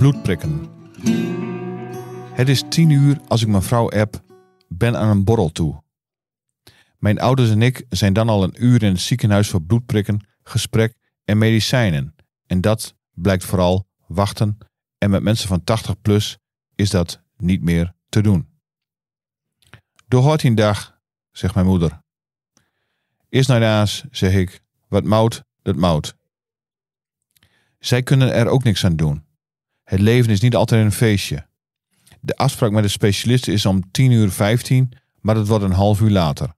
bloedprikken. Het is tien uur als ik mijn vrouw app, ben aan een borrel toe. Mijn ouders en ik zijn dan al een uur in het ziekenhuis voor bloedprikken, gesprek en medicijnen. En dat blijkt vooral wachten en met mensen van 80 plus is dat niet meer te doen. Door een dag, zegt mijn moeder. Eerst naar zeg ik. Wat mout, dat mout. Zij kunnen er ook niks aan doen. Het leven is niet altijd een feestje. De afspraak met de specialist is om 10 uur 15, maar het wordt een half uur later.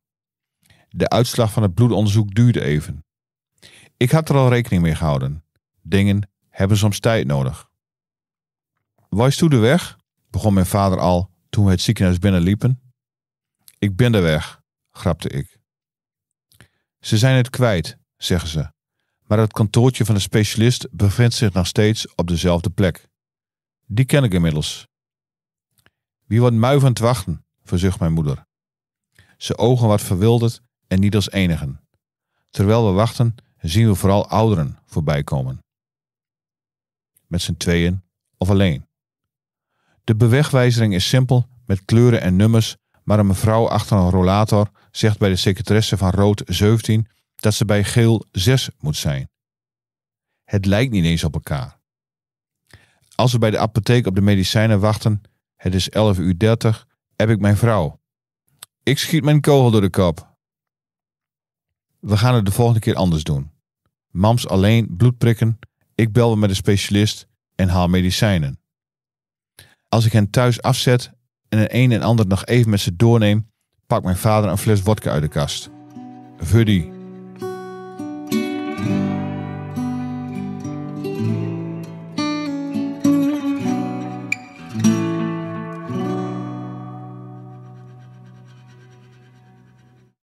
De uitslag van het bloedonderzoek duurde even. Ik had er al rekening mee gehouden. Dingen hebben soms tijd nodig. Was toe de weg? begon mijn vader al toen we het ziekenhuis binnenliepen. Ik ben de weg, grapte ik. Ze zijn het kwijt, zeggen ze, maar het kantoortje van de specialist bevindt zich nog steeds op dezelfde plek. Die ken ik inmiddels. Wie wordt mui van het wachten, verzucht mijn moeder. Ze ogen wat verwilderd en niet als enigen. Terwijl we wachten, zien we vooral ouderen voorbij komen. Met z'n tweeën of alleen. De bewegwijzering is simpel met kleuren en nummers, maar een mevrouw achter een rollator zegt bij de secretaresse van rood 17 dat ze bij geel 6 moet zijn. Het lijkt niet eens op elkaar. Als we bij de apotheek op de medicijnen wachten, het is 11 uur 30, heb ik mijn vrouw. Ik schiet mijn kogel door de kop. We gaan het de volgende keer anders doen. Mams alleen bloed prikken, ik bel met een specialist en haal medicijnen. Als ik hen thuis afzet en een een en ander nog even met ze doorneem, pakt mijn vader een fles vodka uit de kast. Vuddy,